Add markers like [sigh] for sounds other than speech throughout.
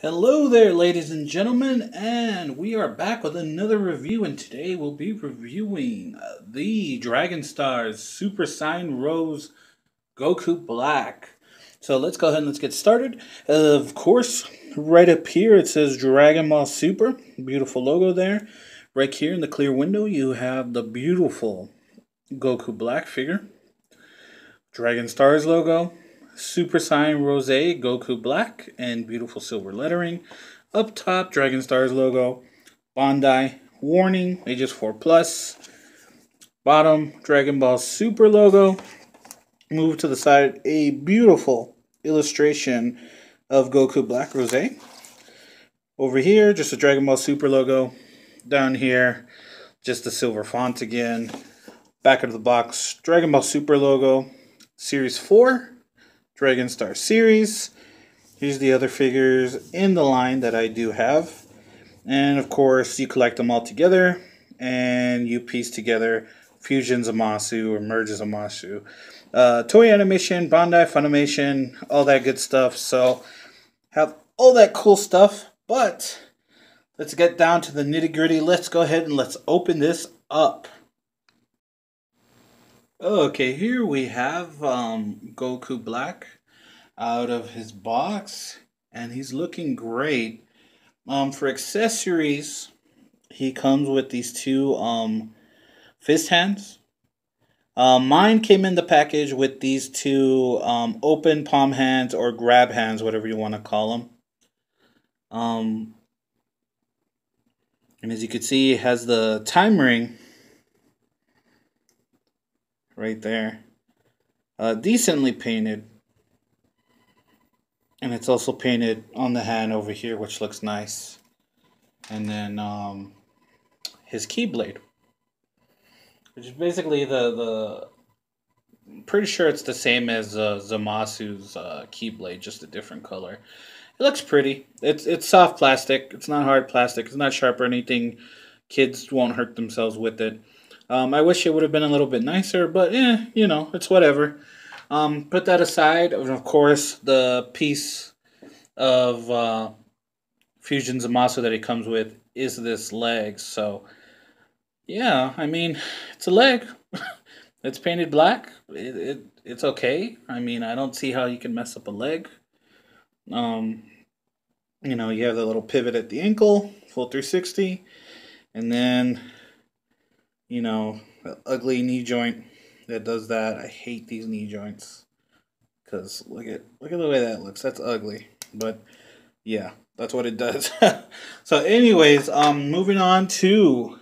Hello there, ladies and gentlemen, and we are back with another review. And today we'll be reviewing uh, the Dragon Stars Super Saiyan Rose Goku Black. So let's go ahead and let's get started. of course, right up here it says Dragon Ball Super. Beautiful logo there. Right here in the clear window, you have the beautiful Goku Black figure. Dragon Stars logo. Super Saiyan Rose Goku Black and beautiful silver lettering. Up top, Dragon Stars logo. Bandai warning, ages 4 plus. Bottom, Dragon Ball Super logo. Move to the side, a beautiful illustration of Goku Black Rose. Over here, just a Dragon Ball Super logo. Down here, just the silver font again. Back of the box, Dragon Ball Super logo. Series 4 Dragon Star series. Here's the other figures in the line that I do have. And of course, you collect them all together and you piece together Fusion Zamasu or Merged Zamasu. Uh, Toei Animation, Bandai Funimation, all that good stuff. So, have all that cool stuff. But, let's get down to the nitty gritty. Let's go ahead and let's open this up. Okay, here we have um, Goku Black out of his box, and he's looking great. Um, for accessories, he comes with these two um, fist hands. Uh, mine came in the package with these two um, open palm hands or grab hands, whatever you want to call them. Um, and as you can see, it has the time ring right there. Uh, decently painted. And it's also painted on the hand over here, which looks nice. And then um, his keyblade. Which is basically the, the pretty sure it's the same as uh, Zamasu's uh, Keyblade, just a different color. It looks pretty. It's it's soft plastic. It's not hard plastic. It's not sharp or anything. Kids won't hurt themselves with it. Um, I wish it would have been a little bit nicer, but eh, you know, it's whatever. Um, put that aside, and of course, the piece of uh, Fusion Zamasu that he comes with is this leg. So, yeah, I mean, it's a leg. [laughs] it's painted black. It, it it's okay. I mean, I don't see how you can mess up a leg. Um, you know, you have the little pivot at the ankle, full 360, and then you know, ugly knee joint that does that. I hate these knee joints because look at look at the way that looks. That's ugly, but yeah, that's what it does. [laughs] so, anyways, um, moving on to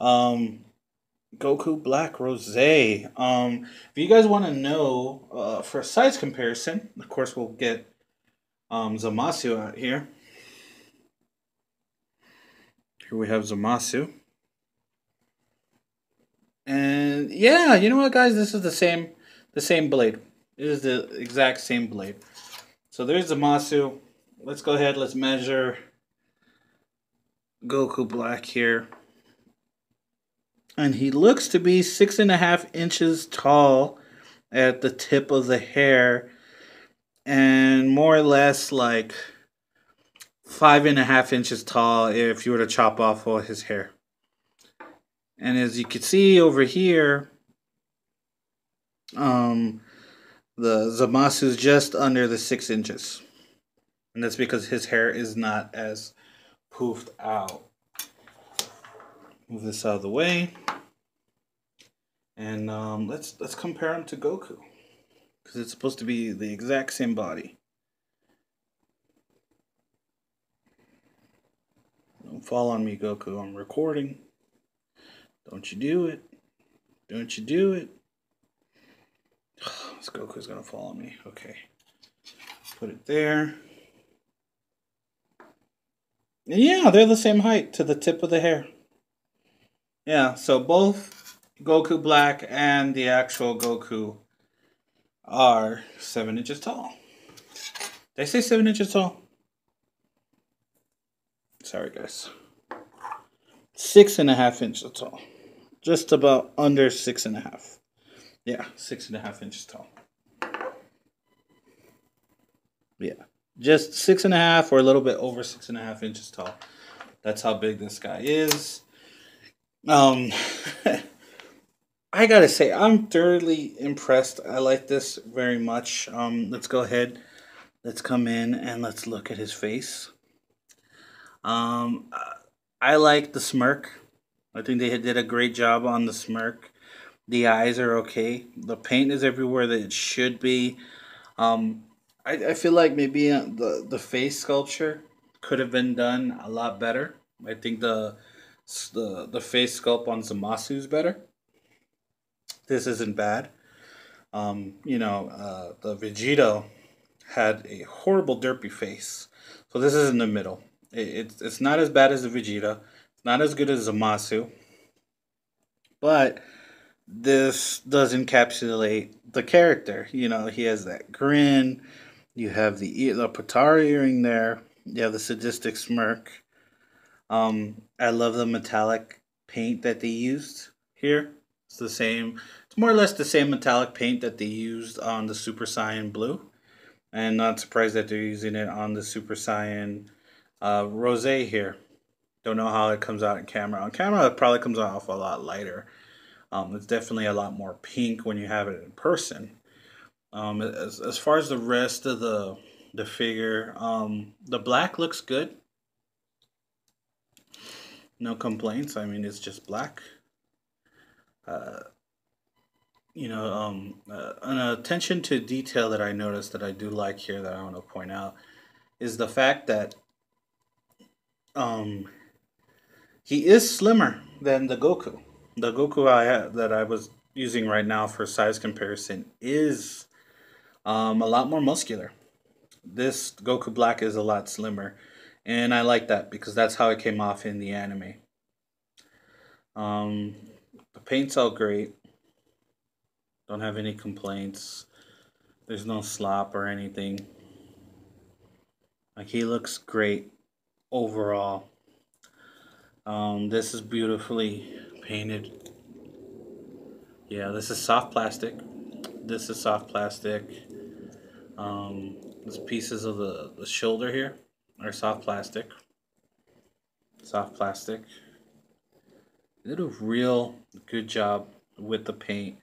um, Goku Black Rose. Um, if you guys want to know uh, for a size comparison, of course, we'll get um, Zamasu out here. Here we have Zamasu. And yeah, you know what, guys? This is the same, the same blade. It is the exact same blade. So there's Zamasu. Let's go ahead. Let's measure Goku Black here. And he looks to be six and a half inches tall at the tip of the hair. And more or less like five and a half inches tall if you were to chop off all his hair. And as you can see over here, um, the Zamasu is just under the six inches. And that's because his hair is not as poofed out. Move this out of the way. And um, let's let's compare him to Goku. Because it's supposed to be the exact same body. Don't fall on me, Goku. I'm recording. Don't you do it. Don't you do it. [sighs] this Goku's gonna follow me. Okay. Put it there. And yeah, they're the same height to the tip of the hair. Yeah, so both Goku Black and the actual Goku are seven inches tall. I say seven inches tall? Sorry, guys. Six and a half inches tall just about under six and a half. Yeah, six and a half inches tall. Yeah, just six and a half or a little bit over six and a half inches tall. That's how big this guy is. Um, [laughs] I gotta say, I'm thoroughly impressed. I like this very much. Um, let's go ahead. Let's come in and let's look at his face. Um, I like the smirk. I think they did a great job on the smirk. The eyes are okay. The paint is everywhere that it should be. Um, I, I feel like maybe uh, the the face sculpture could have been done a lot better. I think the the the face sculpt on Zamasu is better. This isn't bad. Um, you know, uh, the Vegito had a horrible derpy face, so this is in the middle. It, it's it's not as bad as the Vegeta. Not as good as Zamasu, but this does encapsulate the character. You know, he has that grin. You have the the Potara earring there. You have the sadistic smirk. Um, I love the metallic paint that they used here. It's the same. It's more or less the same metallic paint that they used on the Super Saiyan Blue, and not surprised that they're using it on the Super Saiyan uh, Rose here. Don't know how it comes out in camera. On camera, it probably comes off a lot lighter. Um, it's definitely a lot more pink when you have it in person. Um, as, as far as the rest of the the figure, um, the black looks good. No complaints. I mean, it's just black. Uh, you know, um, uh, an attention to detail that I noticed that I do like here that I want to point out is the fact that um, he is slimmer than the Goku. The Goku I have, that I was using right now for size comparison is um, a lot more muscular. This Goku Black is a lot slimmer, and I like that because that's how it came off in the anime. Um, the paint's all great. Don't have any complaints. There's no slop or anything. Like he looks great overall. Um, this is beautifully painted. Yeah, this is soft plastic. This is soft plastic. Um, these pieces of the, the shoulder here are soft plastic. Soft plastic. They did a real good job with the paint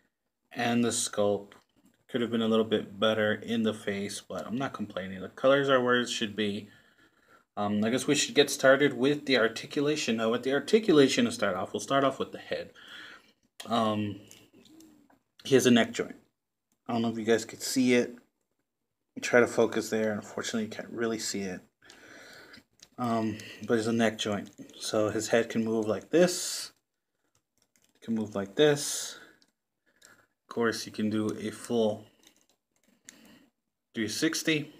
and the sculpt. Could have been a little bit better in the face, but I'm not complaining. The colors are where it should be. Um, I guess we should get started with the articulation. Now, with the articulation to start off, we'll start off with the head. Um, he has a neck joint. I don't know if you guys could see it. Try to focus there. Unfortunately, you can't really see it. Um, but it's a neck joint. So his head can move like this. can move like this. Of course, you can do a full 360.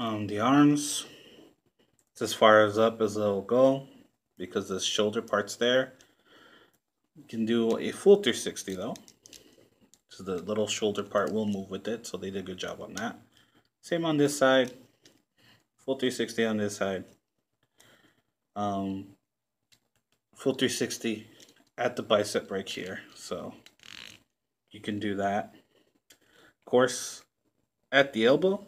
Um, the arms, it's as far as up as it'll go because the shoulder part's there. You can do a full 360 though. So the little shoulder part will move with it, so they did a good job on that. Same on this side. Full 360 on this side. Um, full 360 at the bicep right here. So you can do that. Of course, at the elbow,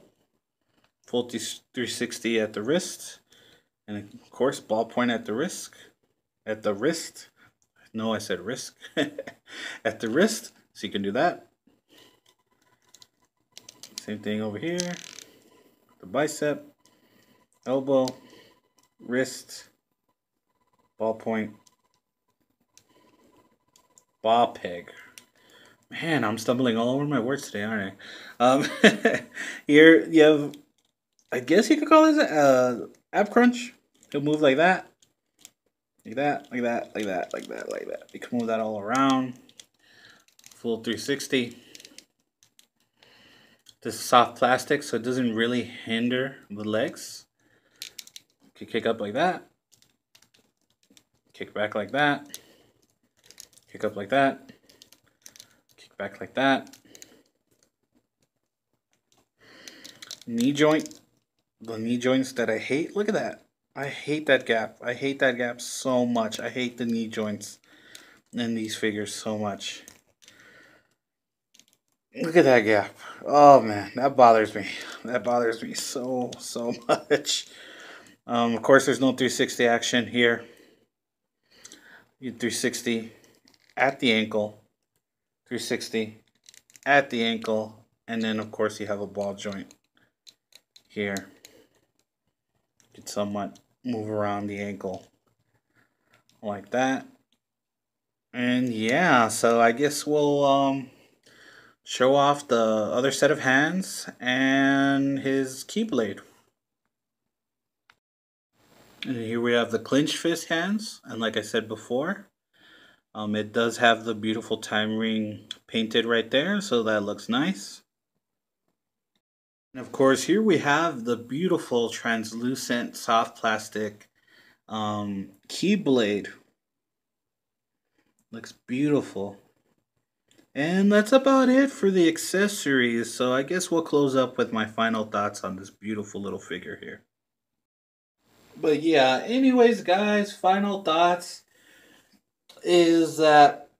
full 360 at the wrist, and of course ballpoint at the wrist. At the wrist. No, I said wrist. [laughs] at the wrist, so you can do that. Same thing over here. The bicep, elbow, wrist, ballpoint, ball peg. Man, I'm stumbling all over my words today, aren't I? Um, [laughs] here you have I guess you could call this uh, ab crunch. He'll move like that, like that, like that, like that, like that, like that. You can move that all around. Full 360. This is soft plastic, so it doesn't really hinder the legs. You can kick up like that. Kick back like that. Kick up like that. Kick back like that. Knee joint the knee joints that I hate. Look at that. I hate that gap. I hate that gap so much. I hate the knee joints in these figures so much. Look at that gap. Oh man, that bothers me. That bothers me so, so [laughs] much. Um, of course, there's no 360 action here. You 360 at the ankle, 360 at the ankle, and then of course you have a ball joint here. Can somewhat move around the ankle like that. And yeah, so I guess we'll um, show off the other set of hands and his keyblade. And here we have the clinch fist hands, and like I said before, um, it does have the beautiful time ring painted right there, so that looks nice. And of course, here we have the beautiful translucent soft plastic um, keyblade. Looks beautiful. And that's about it for the accessories, so I guess we'll close up with my final thoughts on this beautiful little figure here. But yeah, anyways, guys, final thoughts is that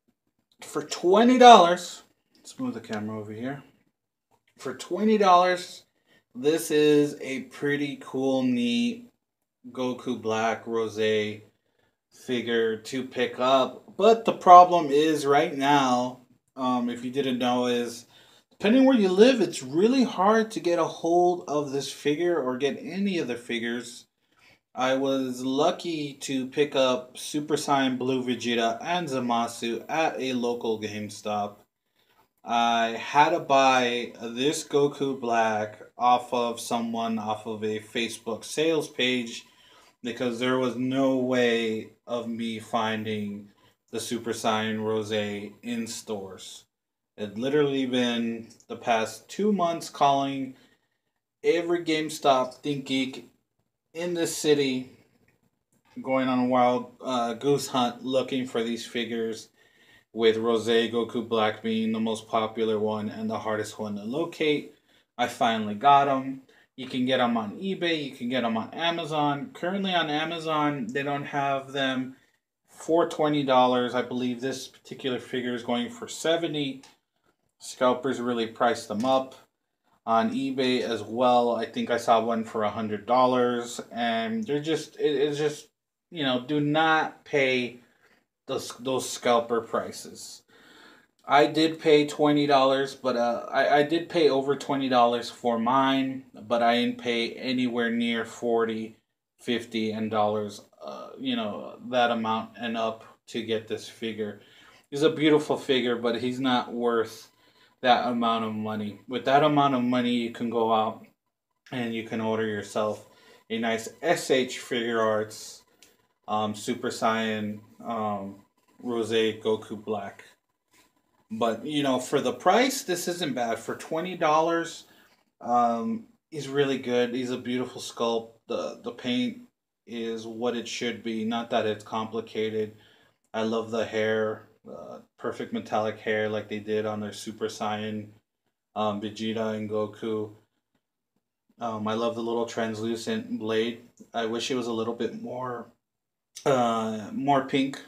for $20, let's move the camera over here. For $20, this is a pretty cool, neat Goku Black Rose figure to pick up. But the problem is right now, um, if you didn't know, is depending where you live, it's really hard to get a hold of this figure or get any of the figures. I was lucky to pick up Super Saiyan Blue Vegeta and Zamasu at a local GameStop. I had to buy this Goku Black off of someone off of a Facebook sales page because there was no way of me finding the Super Saiyan Rose in stores. It literally been the past two months calling every GameStop ThinkGeek in the city, going on a wild uh, goose hunt looking for these figures. With Rose Goku Black being the most popular one and the hardest one to locate. I finally got them. You can get them on eBay. You can get them on Amazon. Currently on Amazon, they don't have them for twenty dollars. I believe this particular figure is going for seventy. Scalpers really priced them up on eBay as well. I think I saw one for a hundred dollars, and they're just it is just you know do not pay those those scalper prices. I did pay twenty dollars, but uh, I I did pay over twenty dollars for mine, but I didn't pay anywhere near 40 50 and dollars uh, you know that amount and up to get this figure he's a beautiful figure but he's not worth that amount of money with that amount of money you can go out and you can order yourself a nice sh Figuarts um, super saiyan um, rose goku black but you know, for the price, this isn't bad. For twenty dollars, um, he's really good. He's a beautiful sculpt. the The paint is what it should be. Not that it's complicated. I love the hair, uh, perfect metallic hair like they did on their Super Saiyan, um, Vegeta and Goku. Um, I love the little translucent blade. I wish it was a little bit more, uh, more pink,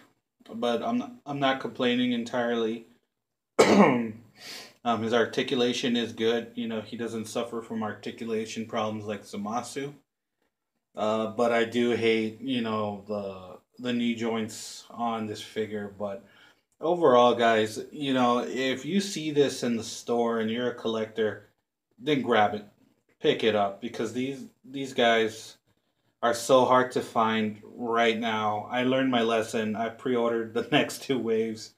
but I'm not, I'm not complaining entirely. [clears throat] um, his articulation is good. You know, he doesn't suffer from articulation problems like Zamasu. Uh, but I do hate, you know, the the knee joints on this figure. But overall, guys, you know, if you see this in the store and you're a collector, then grab it, pick it up because these these guys are so hard to find right now. I learned my lesson. I pre-ordered the [laughs] next two waves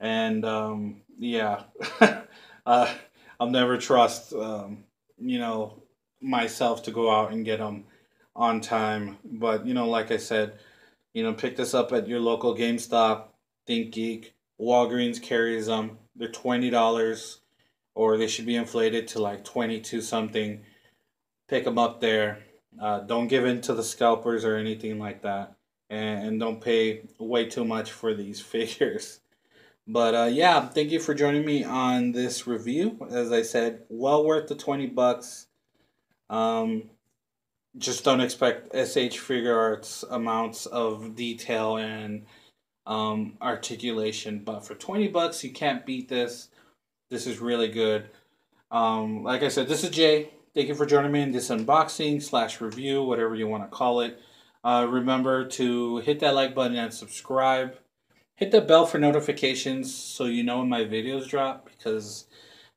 and um, yeah, [laughs] uh, I'll never trust um, you know myself to go out and get them on time. But you know, like I said, you know, pick this up at your local GameStop, ThinkGeek, Walgreens carries them. They're twenty dollars, or they should be inflated to like twenty two something. Pick them up there. Uh, don't give in to the scalpers or anything like that, and, and don't pay way too much for these [laughs] figures. But uh, yeah, thank you for joining me on this review. As I said, well worth the 20 bucks. Um, just don't expect SH Figuarts amounts of detail and um, articulation. But for 20 bucks, you can't beat this. This is really good. Um, like I said, this is Jay. Thank you for joining me in this unboxing slash review, whatever you want to call it. Uh, remember to hit that like button and subscribe. Hit the bell for notifications so you know when my videos drop because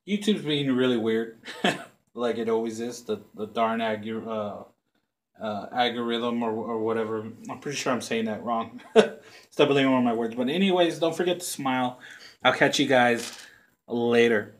YouTube's being really weird, [laughs] like it always is. The the darn ag- uh, uh, algorithm or, or whatever. I'm pretty sure I'm saying that wrong. [laughs] Stumbling over my words. But anyways, don't forget to smile. I'll catch you guys later.